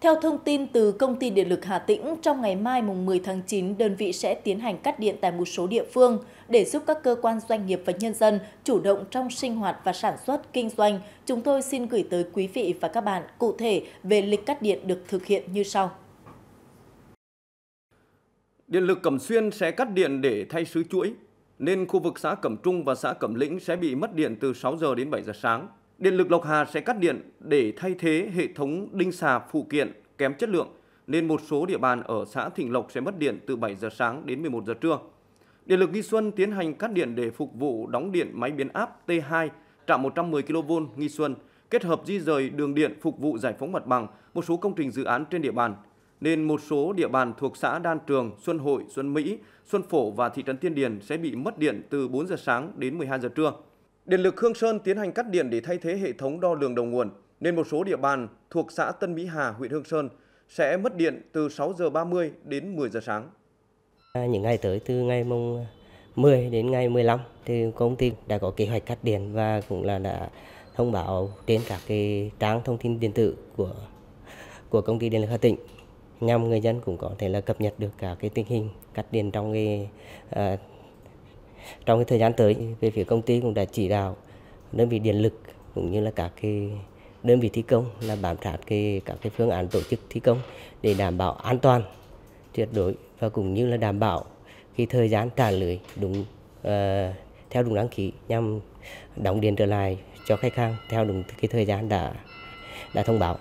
Theo thông tin từ Công ty Điện lực Hà Tĩnh, trong ngày mai mùng 10 tháng 9, đơn vị sẽ tiến hành cắt điện tại một số địa phương để giúp các cơ quan doanh nghiệp và nhân dân chủ động trong sinh hoạt và sản xuất, kinh doanh. Chúng tôi xin gửi tới quý vị và các bạn cụ thể về lịch cắt điện được thực hiện như sau. Điện lực Cẩm Xuyên sẽ cắt điện để thay sứ chuỗi, nên khu vực xã Cẩm Trung và xã Cẩm Lĩnh sẽ bị mất điện từ 6 giờ đến 7 giờ sáng. Điện lực Lộc Hà sẽ cắt điện để thay thế hệ thống đinh xà phụ kiện kém chất lượng, nên một số địa bàn ở xã Thịnh Lộc sẽ mất điện từ 7 giờ sáng đến 11 giờ trưa. Điện lực Nghi Xuân tiến hành cắt điện để phục vụ đóng điện máy biến áp T2 trạm 110 kV Nghi Xuân, kết hợp di rời đường điện phục vụ giải phóng mặt bằng một số công trình dự án trên địa bàn nên một số địa bàn thuộc xã Đan Trường, Xuân Hội, Xuân Mỹ, Xuân Phổ và thị trấn Tiên Điền sẽ bị mất điện từ 4 giờ sáng đến 12 giờ trưa. Điện lực Hương Sơn tiến hành cắt điện để thay thế hệ thống đo lường đầu nguồn, nên một số địa bàn thuộc xã Tân Mỹ Hà, huyện Hương Sơn sẽ mất điện từ 6 giờ 30 đến 10 giờ sáng. À, những ngày tới từ ngày mùng 10 đến ngày 15 thì công ty đã có kế hoạch cắt điện và cũng là đã thông báo trên các cái trang thông tin điện tử của của công ty điện lực Hà Tĩnh nhằm người dân cũng có thể là cập nhật được cả cái tình hình cắt điện trong cái uh, trong cái thời gian tới về phía công ty cũng đã chỉ đạo đơn vị điện lực cũng như là các cái đơn vị thi công là bám sát cái các cái phương án tổ chức thi công để đảm bảo an toàn tuyệt đối và cũng như là đảm bảo cái thời gian trả lưới đúng uh, theo đúng đăng ký nhằm đóng điện trở lại cho khách hàng theo đúng cái thời gian đã đã thông báo.